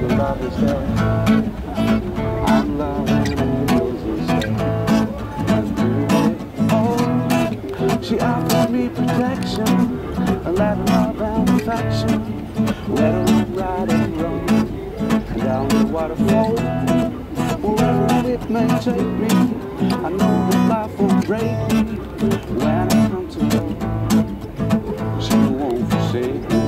the love is there. I'm loving. And it all. She offered me protection, and let love and affection, run right and and down the waterfall. Wherever it may take me, I know that life won't break me when I come to love. She won't forsake.